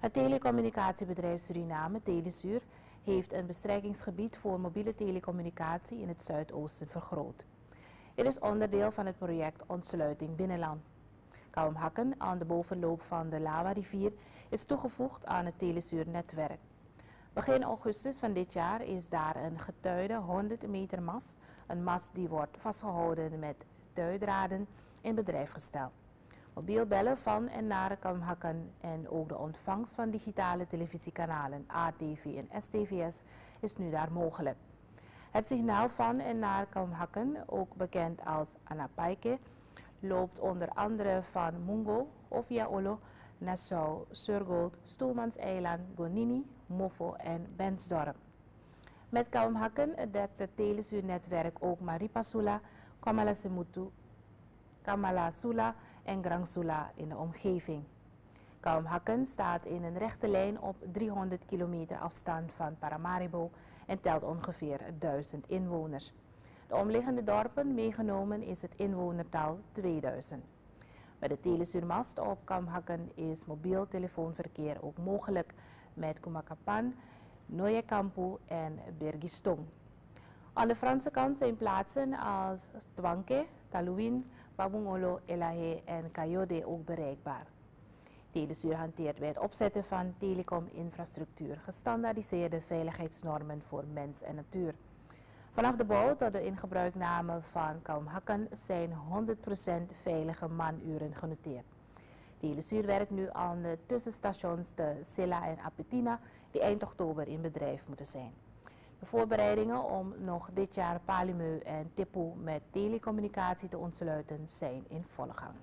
Het telecommunicatiebedrijf Suriname, Telesuur, heeft een bestrijkingsgebied voor mobiele telecommunicatie in het zuidoosten vergroot. Het is onderdeel van het project Ontsluiting Binnenland. Kalmhakken aan de bovenloop van de Lava-rivier is toegevoegd aan het Telesuur-netwerk. Begin augustus van dit jaar is daar een getuide 100 meter mast, een mast die wordt vastgehouden met tuidraden, in bedrijf gesteld. Mobiel bellen van en naar Kamhakken en ook de ontvangst van digitale televisiekanalen ATV en STVS is nu daar mogelijk. Het signaal van en naar Kamhakken, ook bekend als Anapaike, loopt onder andere van Mungo, Oviaolo, Nassau, Surgold, Stoelmanseiland, Gonini, Mofo en Bensdorp. Met Kalmhakken dekt het telesuurnetwerk ook Maripasula, Kamalasemutu, Kamalasula en Grangsula in de omgeving. Kalmhakken staat in een rechte lijn op 300 kilometer afstand van Paramaribo en telt ongeveer 1000 inwoners. De omliggende dorpen meegenomen is het inwonertal 2000. Met de telesuurmast op Kamhakken is mobiel telefoonverkeer ook mogelijk met Kumakapan, Noyekampu en Bergistong. Aan de Franse kant zijn plaatsen als Twanke, Talouin, Babungolo, Elahe en Kayode ook bereikbaar. Telesuur hanteert bij het opzetten van telecominfrastructuur gestandaardiseerde veiligheidsnormen voor mens en natuur. Vanaf de bouw tot de ingebruikname van Kalmhakken zijn 100% veilige manuren genoteerd. Telesuur werkt nu aan de tussenstations de Silla en Apetina die eind oktober in bedrijf moeten zijn. De voorbereidingen om nog dit jaar Palimeu en Tipu met telecommunicatie te ontsluiten zijn in volle gang.